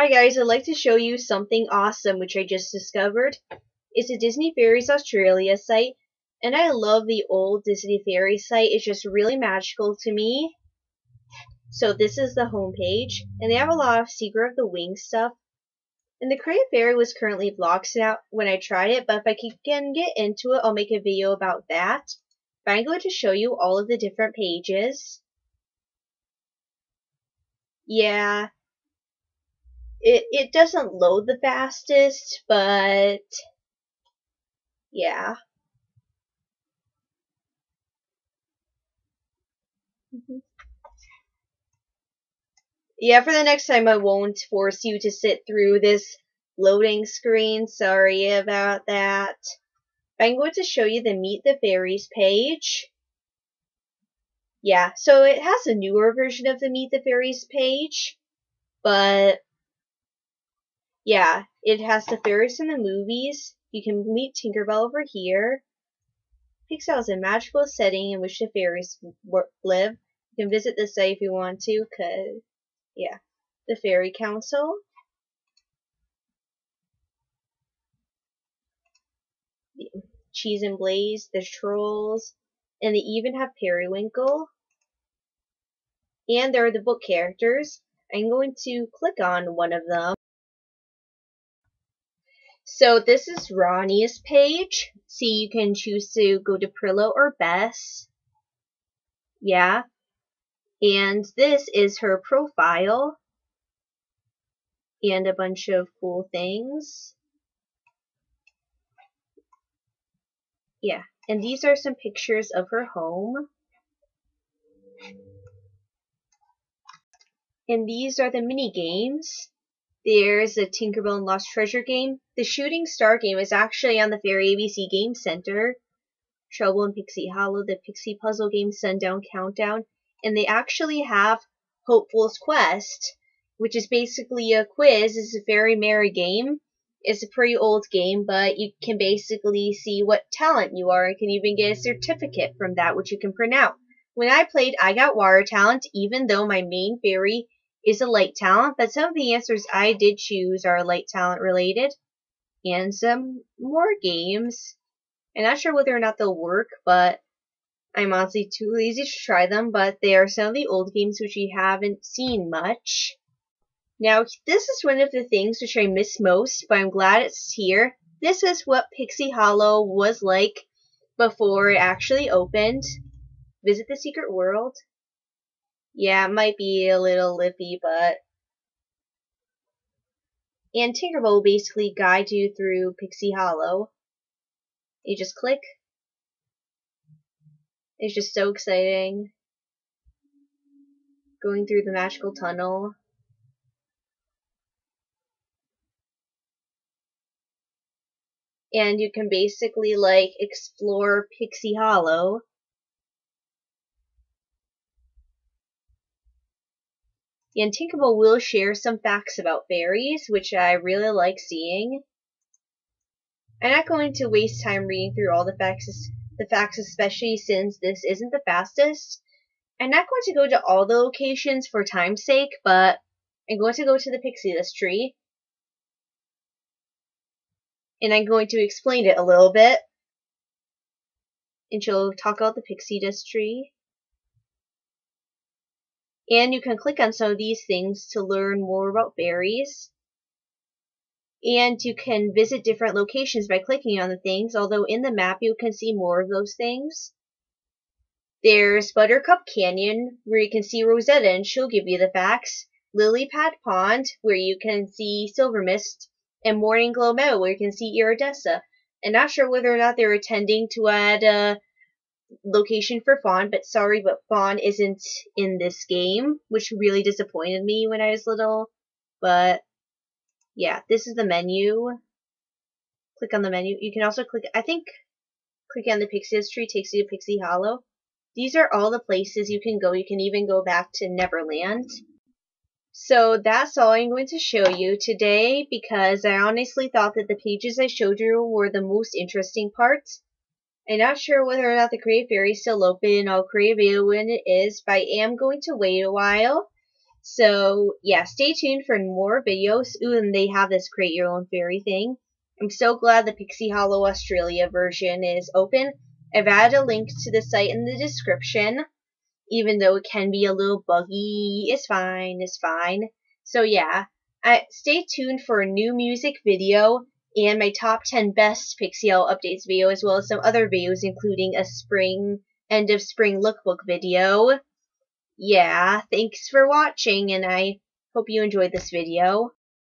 Hi guys, I'd like to show you something awesome which I just discovered. It's a Disney Fairies Australia site, and I love the old Disney Fairies site. It's just really magical to me. So this is the homepage, and they have a lot of Secret of the Wings stuff. And the Creative Fairy was currently blocked out when I tried it, but if I can get into it, I'll make a video about that. But I'm going to show you all of the different pages. Yeah, it it doesn't load the fastest, but yeah. Mm-hmm. Yeah, for the next time I won't force you to sit through this loading screen. Sorry about that. I'm going to show you the Meet the Fairies page. Yeah, so it has a newer version of the Meet the Fairies page, but yeah, it has the fairies in the movies. You can meet Tinkerbell over here. Pixie Hollow is a magical setting in which the fairies live. You can visit the site if you want to, cause yeah, the Fairy Council. Cheese and Blaze, the Trolls, and they even have Periwinkle. And there are the book characters. I'm going to click on one of them. So this is Rani's page. See, you can choose to go to Prilla or Bess. Yeah. And this is her profile. And a bunch of cool things. Yeah. And these are some pictures of her home. And these are the mini games. There's a Tinkerbell and Lost Treasure game. The Shooting Star game is actually on the Fairy ABC Game Center. Trouble in Pixie Hollow, the Pixie Puzzle game Sundown Countdown, and they actually have Hopeful's Quest, which is basically a quiz. It's a very merry game. It's a pretty old game, but you can basically see what talent you are. and can even get a certificate from that, which you can print out. When I played, I got water talent, even though my main fairy is a light talent, but some of the answers I did choose are light talent related. And some more games. I'm not sure whether or not they'll work, but I'm honestly too lazy to try them, but they are some of the old games which we haven't seen much. Now, this is one of the things which I miss most, but I'm glad it's here. This is what Pixie Hollow was like before it actually opened. Visit the Secret World. Yeah, it might be a little lippy, but and Tinkerbell will basically guide you through Pixie Hollow. You just click. It's just so exciting. Going through the magical tunnel. And you can basically like explore Pixie Hollow. And Tinkerbell will share some facts about fairies, which I really like seeing. I'm not going to waste time reading through all the facts, the facts especially since this isn't the fastest. I'm not going to go to all the locations for time's sake, but I'm going to go to the Pixie Dust tree. And I'm going to explain it a little bit. And she'll talk about the Pixie Dust tree. And you can click on some of these things to learn more about berries. And you can visit different locations by clicking on the things, although in the map you can see more of those things. There's Buttercup Canyon, where you can see Rosetta and she'll give you the facts. Lily Pad Pond, where you can see Silver Mist. And Morning Glow Meadow, where you can see Iridessa. And not sure whether or not they're intending to add uh, location for Fawn, but sorry, but Fawn isn't in this game, which really disappointed me when I was little. But yeah, this is the menu. Click on the menu. You can also click, I think, click on the Pixie tree takes you to Pixie Hollow. These are all the places you can go. You can even go back to Neverland. So that's all I'm going to show you today because I honestly thought that the pages I showed you were the most interesting parts. I'm not sure whether or not the Creative Fairy is still open. I'll create a video when it is, but I am going to wait a while. So yeah, stay tuned for more videos. Ooh, and they have this create your own fairy thing. I'm so glad the Pixie Hollow Australia version is open. I've added a link to the site in the description. Even though it can be a little buggy, it's fine, it's fine. So yeah, stay tuned for a new music video and my top 10 best Pixie Hollow updates video, as well as some other videos, including a spring, end of spring lookbook video. Yeah, thanks for watching, and I hope you enjoyed this video.